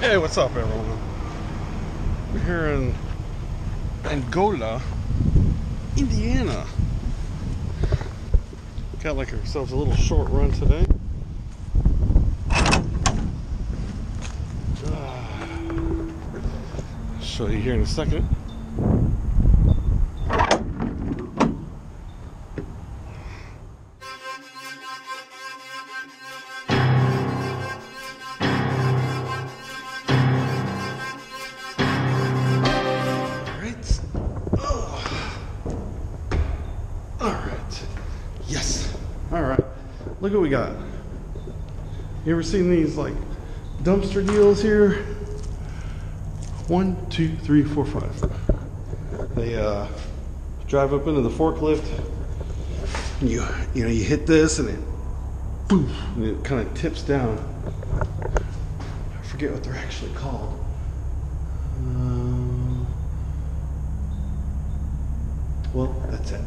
Hey, what's up, everyone? We're here in Angola, Indiana. Got like ourselves a little short run today. Ah. Show you here in a second. Look what we got. You ever seen these like dumpster deals here? One, two, three, four, five. They uh, drive up into the forklift. You you know you hit this and it boom and it kind of tips down. I forget what they're actually called. Um, well, that's it.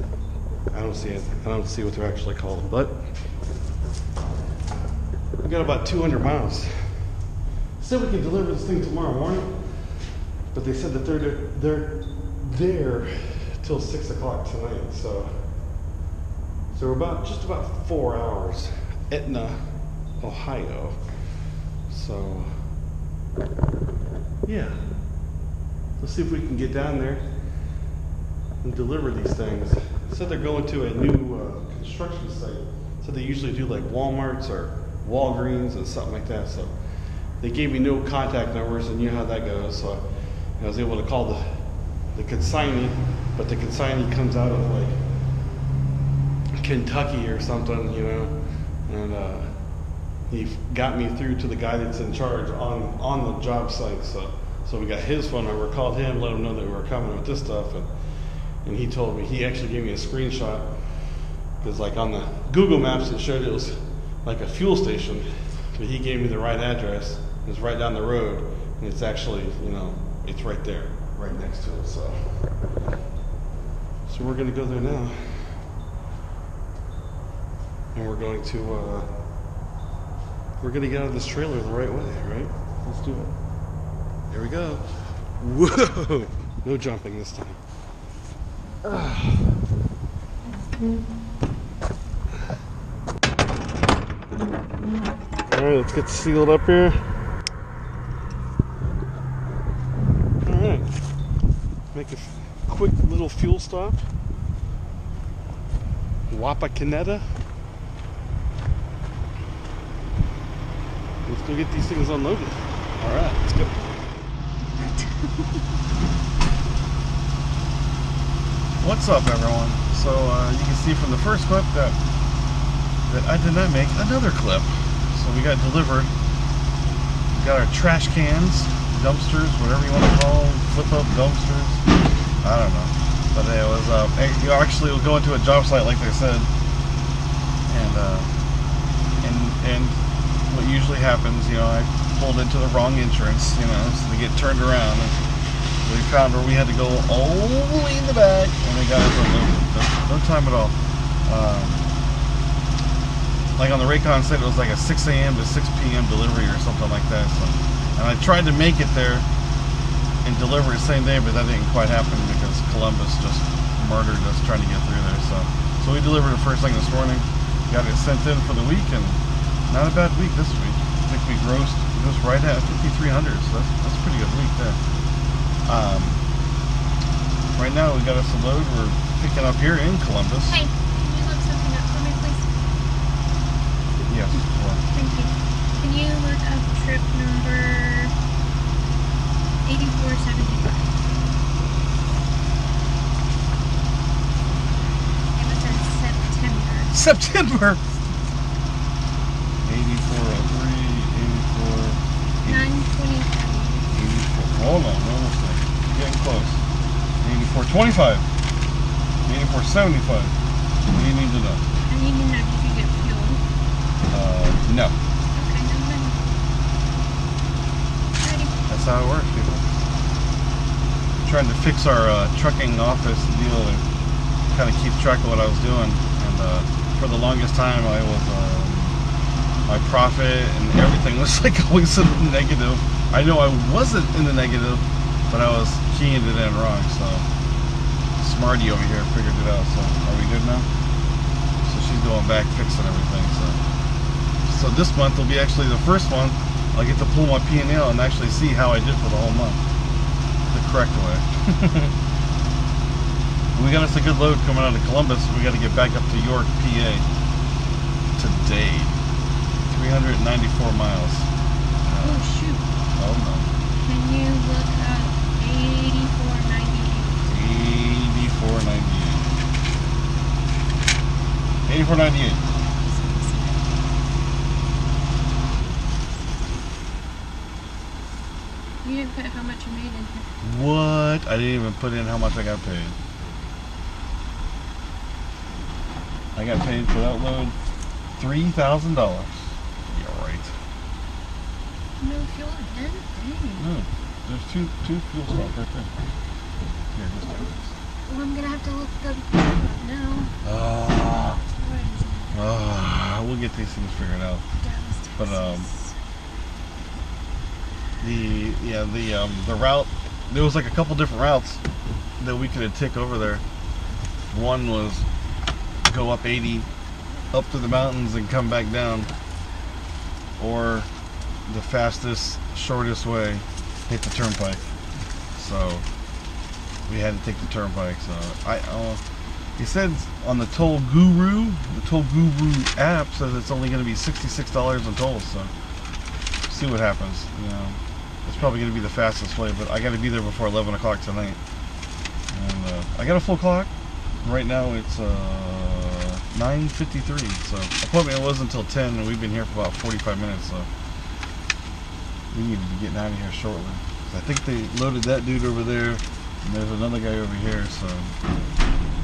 I don't see it. I don't see what they're actually called, but we got about 200 miles. Said we could deliver this thing tomorrow morning, but they said that they're they're there till six o'clock tonight. So, so we're about just about four hours, Etna, Ohio. So, yeah. Let's see if we can get down there and deliver these things. Said they're going to a new uh, construction site. So they usually do like Walmart's or Walgreens and something like that. So they gave me no contact numbers, and you know how that goes. So I was able to call the the consignee, but the consignee comes out of like Kentucky or something, you know, and uh, he got me through to the guy that's in charge on on the job site. So so we got his phone number, called him, let him know that we were coming with this stuff, and and he told me he actually gave me a screenshot because like on the Google Maps it showed it was like a fuel station, but he gave me the right address. It's right down the road, and it's actually you know it's right there, right next to it. So so we're gonna go there now, and we're going to uh, we're gonna get out of this trailer the right way, right? Let's do it. Here we go. Whoa! No jumping this time. All right, let's get sealed up here. All right, make a quick little fuel stop. Wapakoneta. Let's go get these things unloaded. All right, let's go. What's up, everyone? So uh, you can see from the first clip that that I did not make another clip. So we got delivered. We got our trash cans, dumpsters, whatever you want to call them, flip up dumpsters. I don't know, but it was uh, it- you actually was going to a job site like they said, and uh, and and what usually happens, you know, I pulled into the wrong entrance, you know, so they get turned around. And, we found where we had to go all the way in the back, and they got us unloaded. No, no time at all. Um, like on the rate con said, it was like a 6 a.m. to 6 p.m. delivery or something like that. So, and I tried to make it there and deliver the same day, but that didn't quite happen because Columbus just murdered us trying to get through there. So, so we delivered the first thing this morning. Got it sent in for the week, and not a bad week this week. I think we grossed just right at 5,300. So that's, that's pretty good week there. Um, right now, we got us a load. We're picking up here in Columbus. Hey, can you look something up for me, please? Yes. Thank you. Can you look up trip number 8475? It was in September. September. 8403, 84, 923. 84. Hold on, we're almost there. Getting close. 8425. 8475. What do you need to know? I need to know no. Okay, no money. Ready? That's how it works, people. Trying to fix our uh, trucking office deal and kind of keep track of what I was doing. And uh, for the longest time, I was uh, my profit and everything was like always in the negative. I know I wasn't in the negative, but I was keying it in wrong. So Smarty over here figured it out. So are we good now? So she's going back fixing everything. So so this month will be actually the first one. I'll get to pull my P and L and actually see how I did for the whole month, the correct way. we got us a good load coming out of Columbus. We got to get back up to York, PA today. 394 miles. Oh shoot. Oh no. Can you look up 8498? 8498. 8498. You didn't put how much you made in here. What? I didn't even put in how much I got paid. I got paid for that load three thousand dollars. Yeah, right. No fuel in? Dang. No, there's two two fuel stops right there. Here, just take this. Well, I'm gonna have to look the. No. Ah, it? ah, we'll get these things figured out. But, um. The yeah the um the route there was like a couple different routes that we could have tick over there one was go up 80 up to the mountains and come back down or the fastest shortest way hit the turnpike so we had to take the turnpike so i uh, he said on the toll guru the toll guru app says it's only going to be $66 in tolls so see what happens. You know, it's probably going to be the fastest way, but I got to be there before 11 o'clock tonight. And uh, I got a full clock. Right now it's uh, 9:53. So appointment wasn't until 10, and we've been here for about 45 minutes. So we need to be getting out of here shortly. I think they loaded that dude over there, and there's another guy over here. So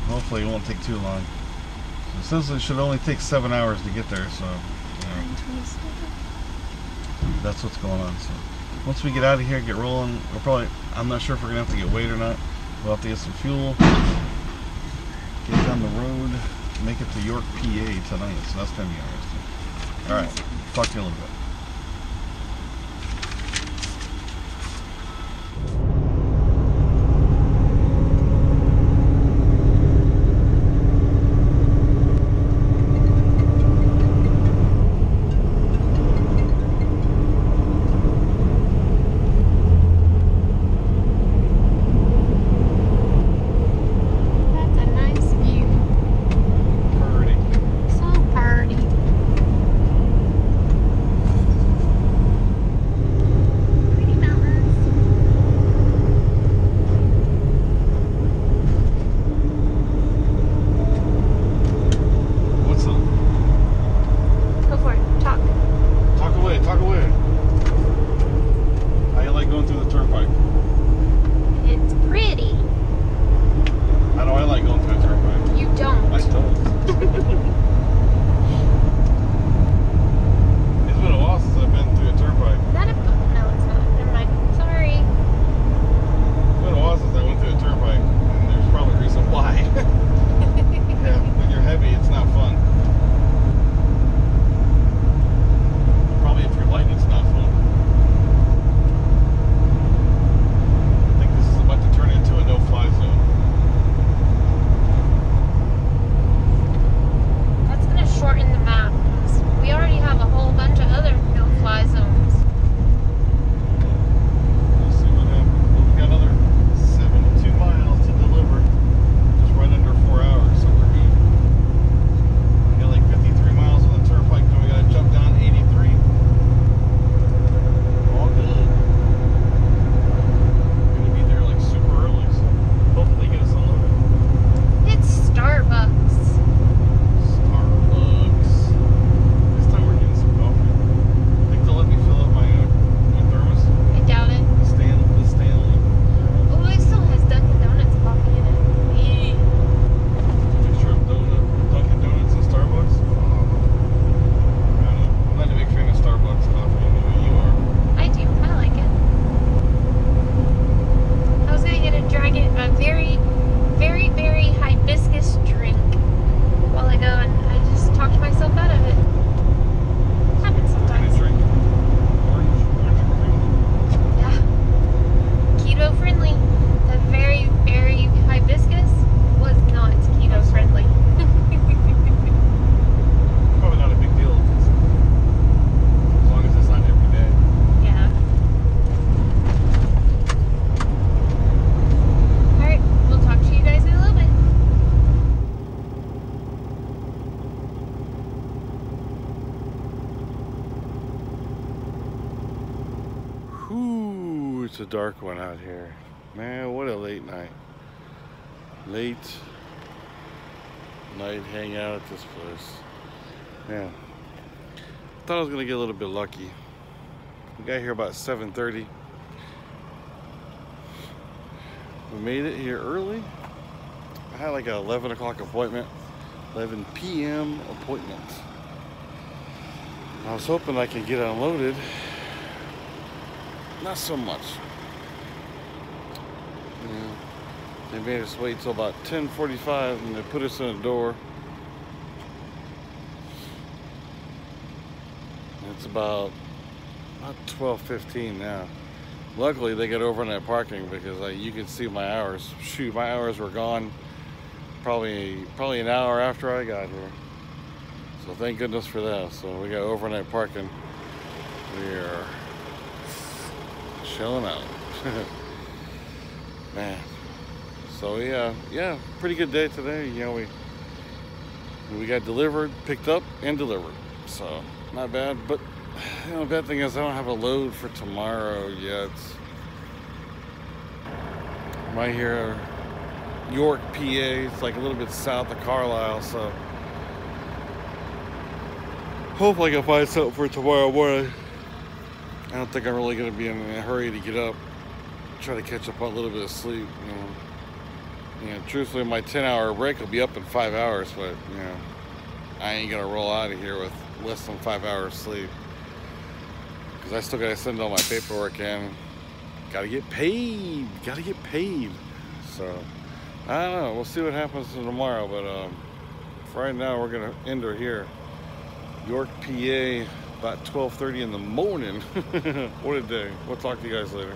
hopefully it won't take too long. So it says it should only take seven hours to get there. So. You know, that's what's going on. So once we get out of here, get rolling, we'll probably I'm not sure if we're gonna have to get weight or not. We'll have to get some fuel, get down the road, make it to York, PA tonight. So that's gonna be interesting. All right, talk to you a little bit. Dark one out here. Man, what a late night. Late night hangout at this place. Yeah. Thought I was gonna get a little bit lucky. We got here about 7.30. We made it here early. I had like a 11 o'clock appointment. 11 p.m. appointment. I was hoping I could get unloaded. Not so much. They made us wait till about 10:45 and they put us in a door. It's about about 12:15 now. Luckily, they got overnight parking because uh, you can see my hours. Shoot, my hours were gone probably probably an hour after I got here. So thank goodness for that. So we got overnight parking. We are chilling out. Man. So yeah, yeah, pretty good day today. You know, we we got delivered, picked up, and delivered. So not bad. But you know, the bad thing is I don't have a load for tomorrow yet. I'm right here, York, PA. It's like a little bit south of Carlisle, so hopefully I can find something for tomorrow morning. I don't think I'm really going to be in a hurry to get up. Try to catch up on a little bit of sleep. You know, you know truthfully, my 10-hour break will be up in five hours, but you know, I ain't gonna roll out of here with less than five hours sleep because I still gotta send all my paperwork in. Gotta get paid. Gotta get paid. So I don't know. We'll see what happens tomorrow, but um, for right now, we're gonna end her here. York, PA, about 12:30 in the morning. what a day. We'll talk to you guys later.